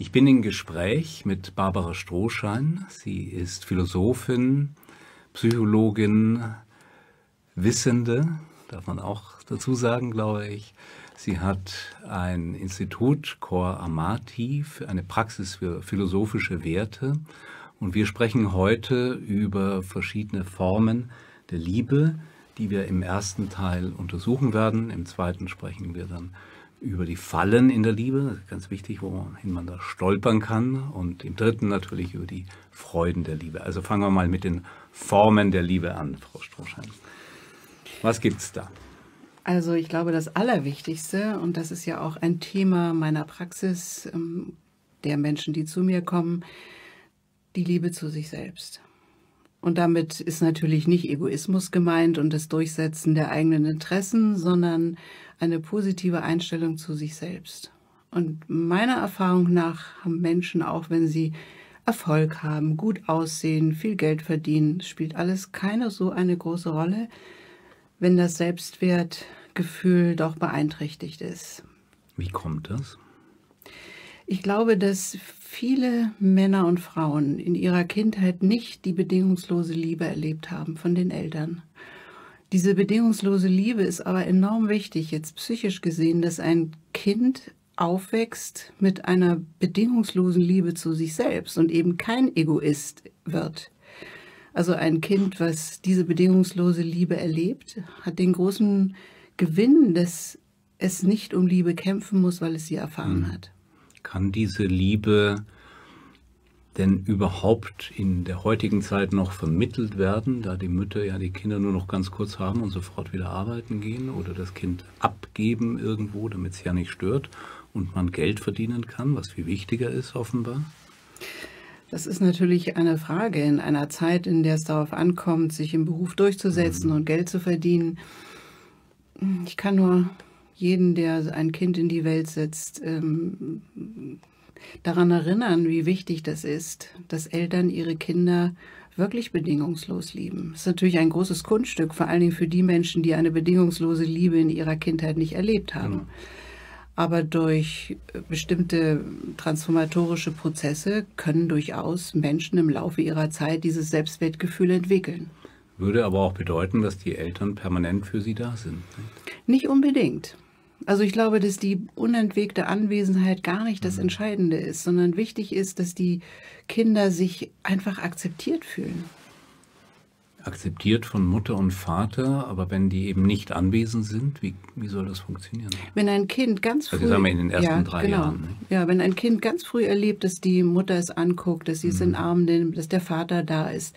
Ich bin im Gespräch mit Barbara Strohschein. Sie ist Philosophin, Psychologin, Wissende, darf man auch dazu sagen, glaube ich. Sie hat ein Institut, Cor Amati, für eine Praxis für philosophische Werte. Und wir sprechen heute über verschiedene Formen der Liebe, die wir im ersten Teil untersuchen werden. Im zweiten sprechen wir dann über die Fallen in der Liebe, ganz wichtig, wohin man da stolpern kann. Und im dritten natürlich über die Freuden der Liebe. Also fangen wir mal mit den Formen der Liebe an, Frau Strohschein. Was gibt's da? Also ich glaube, das Allerwichtigste, und das ist ja auch ein Thema meiner Praxis, ähm, der Menschen, die zu mir kommen, die Liebe zu sich selbst. Und damit ist natürlich nicht Egoismus gemeint und das Durchsetzen der eigenen Interessen, sondern eine positive Einstellung zu sich selbst. Und meiner Erfahrung nach haben Menschen, auch wenn sie Erfolg haben, gut aussehen, viel Geld verdienen, spielt alles keine so eine große Rolle, wenn das Selbstwertgefühl doch beeinträchtigt ist. Wie kommt das? Ich glaube, dass viele Männer und Frauen in ihrer Kindheit nicht die bedingungslose Liebe erlebt haben von den Eltern. Diese bedingungslose Liebe ist aber enorm wichtig, jetzt psychisch gesehen, dass ein Kind aufwächst mit einer bedingungslosen Liebe zu sich selbst und eben kein Egoist wird. Also ein Kind, was diese bedingungslose Liebe erlebt, hat den großen Gewinn, dass es nicht um Liebe kämpfen muss, weil es sie erfahren mhm. hat. Kann diese Liebe denn überhaupt in der heutigen Zeit noch vermittelt werden, da die Mütter ja die Kinder nur noch ganz kurz haben und sofort wieder arbeiten gehen oder das Kind abgeben irgendwo, damit es ja nicht stört und man Geld verdienen kann, was viel wichtiger ist offenbar? Das ist natürlich eine Frage in einer Zeit, in der es darauf ankommt, sich im Beruf durchzusetzen mhm. und Geld zu verdienen. Ich kann nur jeden, der ein Kind in die Welt setzt, ähm, daran erinnern, wie wichtig das ist, dass Eltern ihre Kinder wirklich bedingungslos lieben. Das ist natürlich ein großes Kunststück, vor allen Dingen für die Menschen, die eine bedingungslose Liebe in ihrer Kindheit nicht erlebt haben. Mhm aber durch äh, bestimmte transformatorische Prozesse können durchaus Menschen im Laufe ihrer Zeit dieses Selbstwertgefühl entwickeln. Würde aber auch bedeuten, dass die Eltern permanent für sie da sind. Nicht unbedingt. Also ich glaube, dass die unentwegte Anwesenheit gar nicht das mhm. Entscheidende ist, sondern wichtig ist, dass die Kinder sich einfach akzeptiert fühlen akzeptiert von Mutter und Vater, aber wenn die eben nicht anwesend sind, wie, wie soll das funktionieren? Wenn ein Kind ganz früh, also sagen wir in den ersten ja, drei genau. Jahren. Ne? Ja, wenn ein Kind ganz früh erlebt, dass die Mutter es anguckt, dass sie mhm. es in den Arm nimmt, dass der Vater da ist,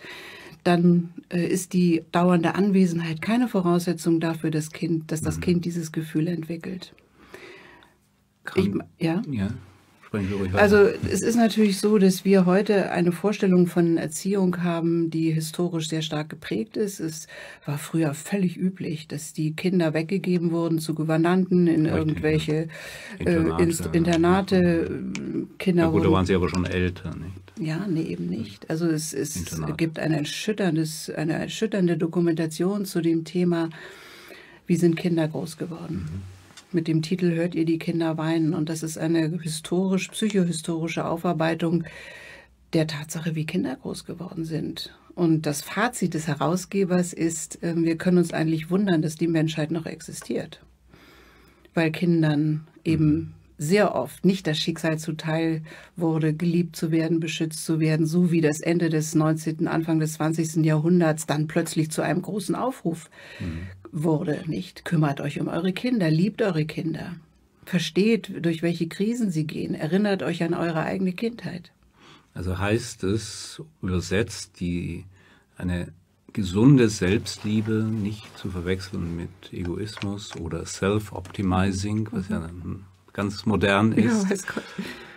dann äh, ist die dauernde Anwesenheit keine Voraussetzung dafür, dass, kind, dass das mhm. Kind dieses Gefühl entwickelt. Kann, ich, ja? ja. Also es ist natürlich so, dass wir heute eine Vorstellung von Erziehung haben, die historisch sehr stark geprägt ist. Es war früher völlig üblich, dass die Kinder weggegeben wurden zu Gouvernanten in Richtig, irgendwelche ja. Internate, äh, Internate. Kinder. Ja gut, da waren sie aber schon älter, nicht? Ja, nee, eben nicht. Also es, es gibt eine, erschütterndes, eine erschütternde Dokumentation zu dem Thema, wie sind Kinder groß geworden. Mhm. Mit dem Titel Hört ihr die Kinder weinen. Und das ist eine historisch, psychohistorische Aufarbeitung der Tatsache, wie Kinder groß geworden sind. Und das Fazit des Herausgebers ist, ähm, wir können uns eigentlich wundern, dass die Menschheit noch existiert. Weil Kindern eben sehr oft nicht das Schicksal zuteil wurde, geliebt zu werden, beschützt zu werden, so wie das Ende des 19., Anfang des 20. Jahrhunderts dann plötzlich zu einem großen Aufruf mhm. wurde, nicht? Kümmert euch um eure Kinder, liebt eure Kinder, versteht, durch welche Krisen sie gehen, erinnert euch an eure eigene Kindheit. Also heißt es übersetzt, die eine gesunde Selbstliebe nicht zu verwechseln mit Egoismus oder Self-Optimizing, was ja ein ganz modern ist, ja,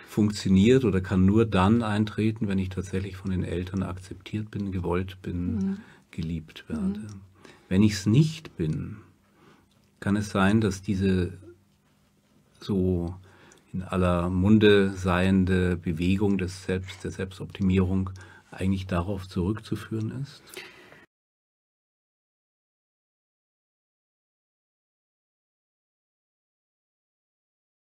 funktioniert oder kann nur dann eintreten, wenn ich tatsächlich von den Eltern akzeptiert bin, gewollt bin, mhm. geliebt werde. Mhm. Wenn ich es nicht bin, kann es sein, dass diese so in aller Munde seiende Bewegung des Selbst, der Selbstoptimierung eigentlich darauf zurückzuführen ist?